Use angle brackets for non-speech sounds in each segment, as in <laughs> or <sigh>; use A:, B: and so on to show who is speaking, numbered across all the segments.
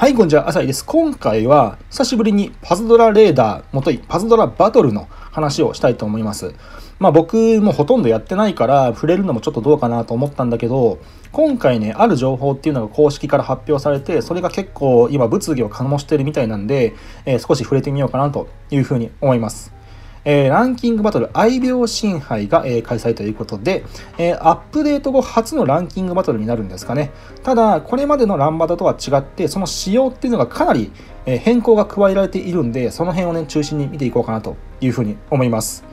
A: はい、こんにちは、朝井です。今回は、久しぶりにパズドラレーダー、もとい、パズドラバトルの話をしたいと思います。まあ僕もほとんどやってないから、触れるのもちょっとどうかなと思ったんだけど、今回ね、ある情報っていうのが公式から発表されて、それが結構今物議を醸してるみたいなんで、えー、少し触れてみようかなというふうに思います。えー、ランキングバトル愛病新杯が、えー、開催ということで、えー、アップデート後初のランキングバトルになるんですかね。ただ、これまでのランバダとは違って、その仕様っていうのがかなり、え変更が加えられているんで、その辺をね、中心に見ていこうかなというふうに思います。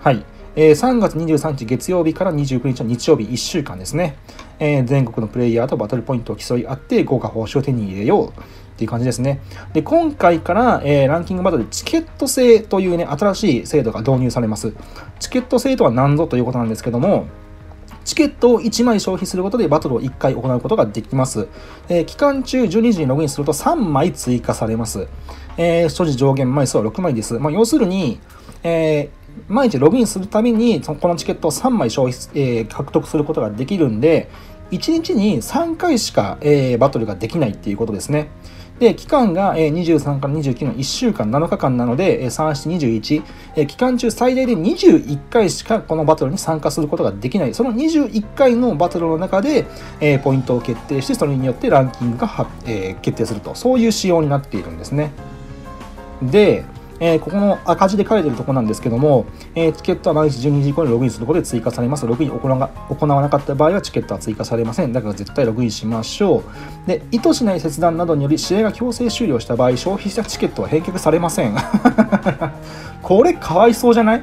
A: はい。え3月23日月曜日から29日の日曜日1週間ですね。え全国のプレイヤーとバトルポイントを競い合って豪華報酬を手に入れよう。っていう感じですね。で、今回から、えー、ランキングバトルチケット制というね、新しい制度が導入されます。チケット制とは何ぞということなんですけども、チケットを1枚消費することでバトルを1回行うことができます。えー、期間中12時にログインすると3枚追加されます。えー、所持上限枚数は6枚です。まあ、要するに、えー、毎日ログインするたびに、このチケットを3枚消費、えー、獲得することができるんで、1日に3回しか、えー、バトルができないっていうことですね。で、期間が23から29の1週間、7日間なので、3、7、21、期間中最大で21回しかこのバトルに参加することができない。その21回のバトルの中で、ポイントを決定して、それによってランキングが決定すると、そういう仕様になっているんですね。で、えー、ここの赤字で書いてるとこなんですけども、えー、チケットは毎日12時以降にログインすることで追加されます。ログイン行わ行わなかった場合はチケットは追加されません。だから絶対ログインしましょう。で、意図しない切断などにより試合が強制終了した場合、消費したチケットは返却されません。<laughs> これかわいそうじゃない？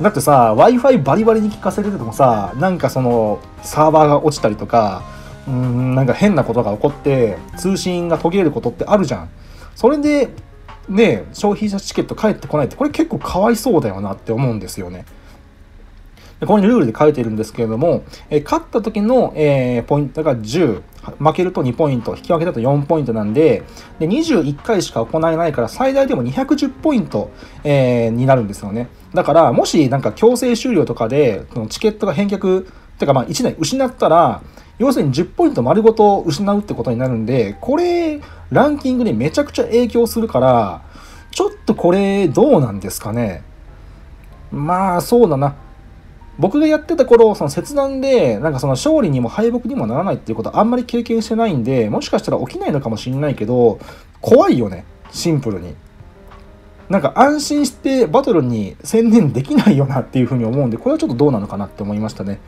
A: だってさ、Wi-Fi バリバリに効かせててもさ、なんかその、サーバーが落ちたりとか、うん、なんか変なことが起こって、通信が途切れることってあるじゃん。それで、ね、消費者チケット返ってこないって、これ結構かわいそうだよなって思うんですよね。ここにルールで書いてるんですけれども、え勝った時の、えー、ポイントが10、負けると2ポイント、引き分けだと4ポイントなんで、で21回しか行えないから、最大でも210ポイント、えー、になるんですよね。だから、もしなんか強制終了とかで、そのチケットが返却、てかまあ1台失ったら、要するに10ポイント丸ごと失うってことになるんで、これ、ランキングにめちゃくちゃ影響するから、ちょっとこれどうなんですかね。まあそうだな。僕がやってた頃、その切断で、なんかその勝利にも敗北にもならないっていうことあんまり経験してないんで、もしかしたら起きないのかもしれないけど、怖いよね。シンプルに。なんか安心してバトルに専念できないよなっていうふうに思うんで、これはちょっとどうなのかなって思いましたね。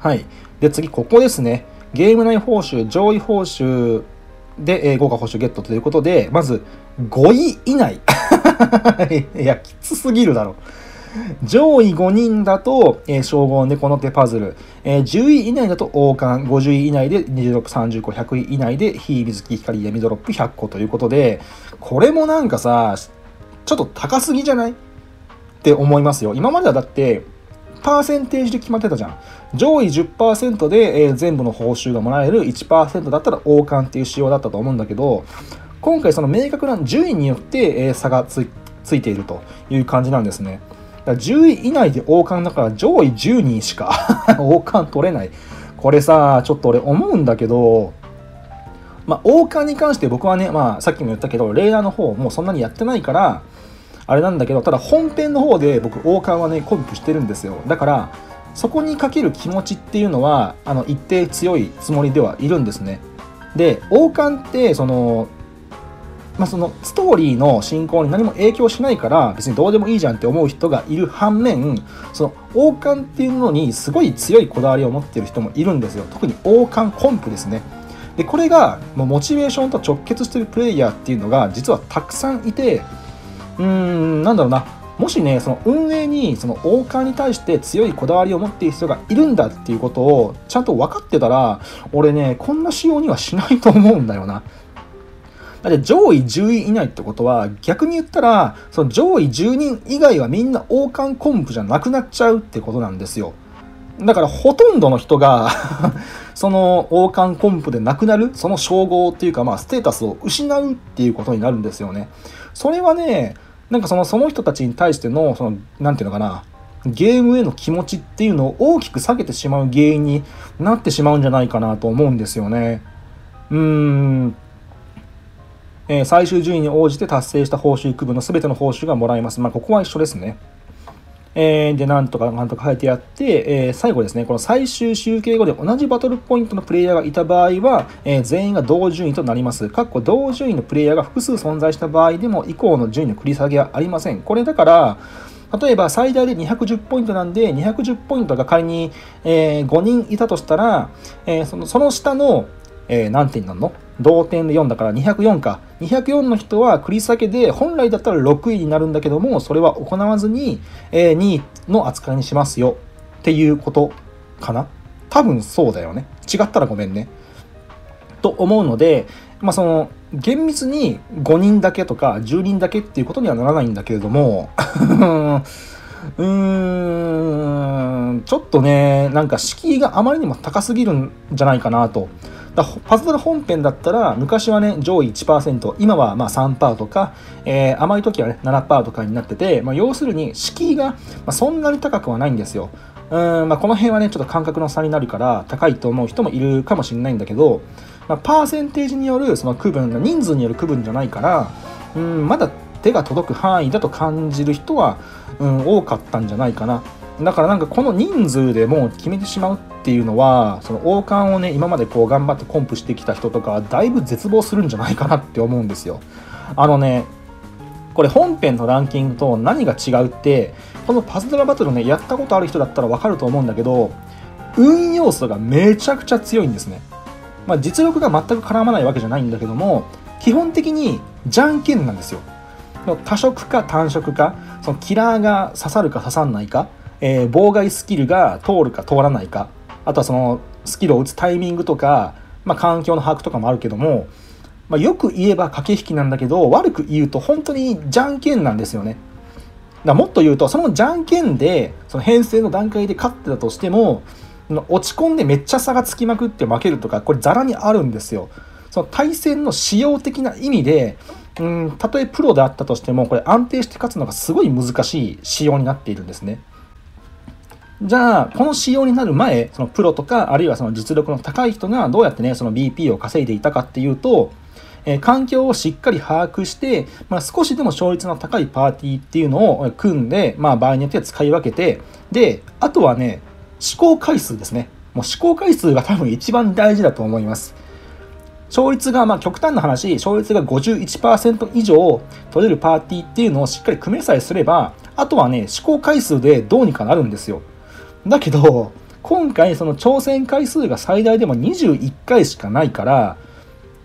A: はい。で、次、ここですね。ゲーム内報酬、上位報酬で、えー、豪華報酬ゲットということで、まず、5位以内。<laughs> いや、きつすぎるだろ。上位5人だと、えー、称号猫の手パズル、えー、10位以内だと王冠、50位以内で26、35、100位以内で火、水木、光、闇ドロップ100個ということで、これもなんかさ、ちょっと高すぎじゃない？って思いますよ。今まではだって、パーセンテージで決まってたじゃん。上位10%で、えー、全部の報酬がもらえる1%だったら王冠っていう仕様だったと思うんだけど、今回その明確な順位によって、えー、差がついているという感じなんですね。だから10位以内で王冠だから上位10人しか <laughs> 王冠取れない。これさ、ちょっと俺思うんだけど、まあ、王冠に関して僕はね、まあ、さっきも言ったけど、レーダーの方もうそんなにやってないから、あれなんだけど、ただ本編の方で僕王冠はね、コンプしてるんですよ。だから、そこにかける気持ちっていうのは、あの、一定強いつもりではいるんですね。で、王冠って、その、まあ、そのストーリーの進行に何も影響しないから別にどうでもいいじゃんって思う人がいる反面その王冠っていうのにすごい強いこだわりを持ってる人もいるんですよ特に王冠コンプですねでこれがもうモチベーションと直結してるプレイヤーっていうのが実はたくさんいてうん、なんだろうな、もしね、その運営にその王冠に対して強いこだわりを持っている人がいるんだっていうことをちゃんと分かってたら、俺ね、こんな仕様にはしないと思うんだよな。だって上位10位以内ってことは逆に言ったらその上位10人以外はみんな王冠コンプじゃなくなっちゃうってことなんですよ。だからほとんどの人が <laughs> その王冠コンプでなくなるその称号っていうかまあステータスを失うっていうことになるんですよね。それはね、なんかそのその人たちに対しての、その、なんていうのかな、ゲームへの気持ちっていうのを大きく下げてしまう原因になってしまうんじゃないかなと思うんですよね。うーん、えー最終順位に応じて達成した報酬区分の全ての報酬がもらえます。まあ、ここは一緒ですね。えーで、なんとかなんとか書いてあって、えー最後ですね、この最終集計後で同じバトルポイントのプレイヤーがいた場合は、えー全員が同順位となります。かっこ同順位のプレイヤーが複数存在した場合でも、以降の順位の繰り下げはありません。これだから、例えば最大で210ポイントなんで、210ポイントが仮に、え5人いたとしたら、えそのその下の、え何点になるの？同点で4だから204か。204の人は繰り下げで、本来だったら6位になるんだけども、それは行わずに、え2位の扱いにしますよっていうことかな多分そうだよね。違ったらごめんね。と思うので、まあその、厳密に5人だけとか10人だけっていうことにはならないんだけれども、<laughs> うーん、ちょっとね、なんか敷居があまりにも高すぎるんじゃないかなと。だパズドラ本編だったら昔はね上位1%今はまあ3%とか、えー甘い時はね7%とかになってて、まあ、要するに敷居が、そんなに高くはないんですよ。うん、まあ、この辺はねちょっと感覚の差になるから高いと思う人もいるかもしれないんだけど、まあ、パーセンテージによるその区分人数による区分じゃないからうんまだ手が届く範囲だと感じる人は、うん、多かったんじゃないかな。だからなんかこの人数でもう決めてしまうっていうのはその王冠をね今までこう頑張ってコンプしてきた人とかはだいぶ絶望するんじゃないかなって思うんですよ。あのねこれ本編のランキングと何が違うってこのパズドラバトルねやったことある人だったらわかると思うんだけど運要素がめちゃくちゃ強いんですね。まあ実力が全く絡まないわけじゃないんだけども基本的にじゃんけんなんですよ。多色か単色かそのキラーが刺さるか刺さんないかえー妨害スキルが通るか通らないかあとはそのスキルを打つタイミングとか、まあ、環境の把握とかもあるけども、まあ、よく言えば駆け引きなんだけど悪く言うと本当にじゃんけんなんですよね。だもっと言うとそのじゃんけんでその編成の段階で勝ってたとしても落ち込んでめっちゃ差がつきまくって負けるとかこれザラにあるんですよ。その対戦の仕様的な意味でうんたとえプロであったとしてもこれ安定して勝つのがすごい難しい仕様になっているんですね。じゃあ、この仕様になる前、そのプロとか、あるいはその実力の高い人がどうやってね、その BP を稼いでいたかっていうと、えー環境をしっかり把握して、まあ、少しでも勝率の高いパーティーっていうのを組んで、まあ、場合によっては使い分けて、で、あとはね、試行回数ですね。もう試行回数が多分一番大事だと思います。勝率が、まあ極端な話、勝率が51%以上取れるパーティーっていうのをしっかり組めさえすれば、あとはね、試行回数でどうにかなるんですよ。だけど、今回その挑戦回数が最大でも21回しかないから、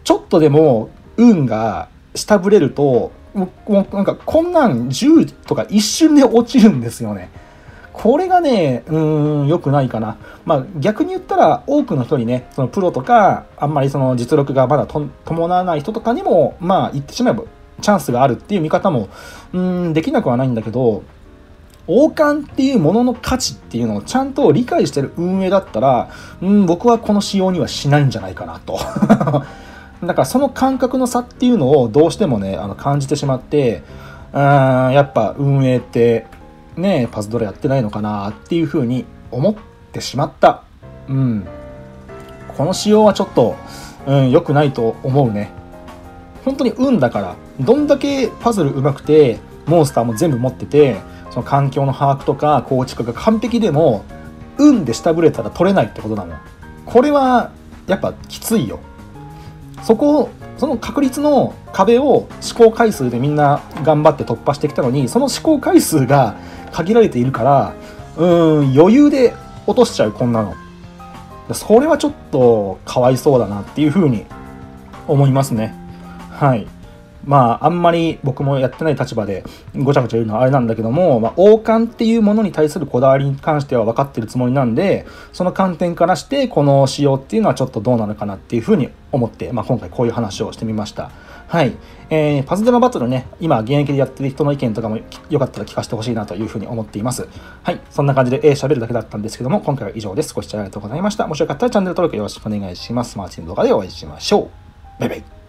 A: ちょっとでも運が下振れると、もうなんかこんなん10とか一瞬で落ちるんですよね。これがね、うーん、良くないかな。まあ逆に言ったら多くの人にね、そのプロとか、あんまりその実力がまだ伴わない人とかにも、まあ言ってしまえばチャンスがあるっていう見方も、うん、できなくはないんだけど、王冠っていうものの価値っていうのをちゃんと理解してる運営だったら、うん、僕はこの仕様にはしないんじゃないかなと。<laughs> だからその感覚の差っていうのをどうしてもね、あの感じてしまって、うん、やっぱ運営ってね、パズドラやってないのかなっていうふうに思ってしまった。うん。この仕様はちょっと、うん、良くないと思うね。本当に運だから、どんだけパズル上手くて、モンスターも全部持ってて、その環境の把握とか構築が完璧でも、運で下振れたら取れないってことなの。これは、やっぱきついよ。そこを、その確率の壁を試行回数でみんな頑張って突破してきたのに、その試行回数が限られているから、うん、余裕で落としちゃう、こんなの。それはちょっとかわいそうだなっていうふうに思いますね。はい。まあ、あんまり僕もやってない立場でごちゃごちゃ言うのはあれなんだけども、まあ、王冠っていうものに対するこだわりに関しては分かってるつもりなんで、その観点からして、この仕様っていうのはちょっとどうなのかなっていうふうに思って、まあ、今回こういう話をしてみました。はい。えー、パズドラバトルね、今現役でやってる人の意見とかもよかったら聞かせてほしいなというふうに思っています。はい。そんな感じで、えー、喋るだけだったんですけども、今回は以上です。ご視聴ありがとうございました。もしよかったらチャンネル登録よろしくお願いします。マーチンの動画でお会いしましょう。バイバイ。